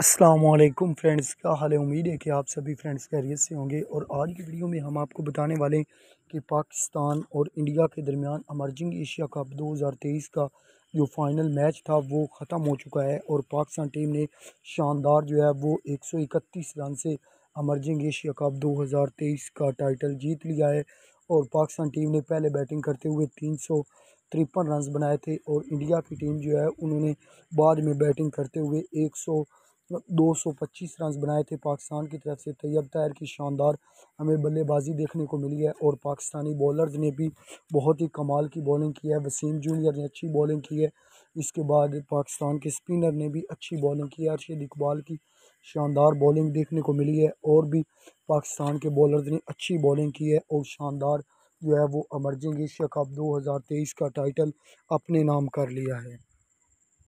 असलकुम फ्रेंड्स, क्या हाल है? उम्मीद है कि आप सभी फ्रेंड्स खैरियत से होंगे। और आज की वीडियो में हम आपको बताने वाले हैं कि पाकिस्तान और इंडिया के दरमियान अमर्जिंग एशिया कप 2023 का जो फाइनल मैच था, वो ख़त्म हो चुका है। और पाकिस्तान टीम ने शानदार जो है, वो 131 रन से अमर्जिंग एशिया कप 2023 का टाइटल जीत लिया है। और पाकिस्तान टीम ने पहले बैटिंग करते हुए तीन तिरपन रन बनाए थे। और इंडिया की टीम जो है, उन्होंने बाद में बैटिंग करते हुए एक सौ दो सौ पच्चीस रन बनाए थे पाकिस्तान की तरफ़ से। तैयब तैर की शानदार हमें बल्लेबाजी देखने को मिली है और पाकिस्तानी बॉलर्स ने भी बहुत ही कमाल की बॉलिंग की है। वसीम जूनियर ने अच्छी बॉलिंग की है। इसके बाद पाकिस्तान के स्पिनर ने भी अच्छी बॉलिंग की है। अरशद इकबाल की शानदार बॉलिंग देखने को मिली है और भी पाकिस्तान के बॉलर्स ने अच्छी बॉलिंग की है और शानदार जो है वो अमरजिंग एशिया कप 2023 का टाइटल अपने नाम कर लिया है।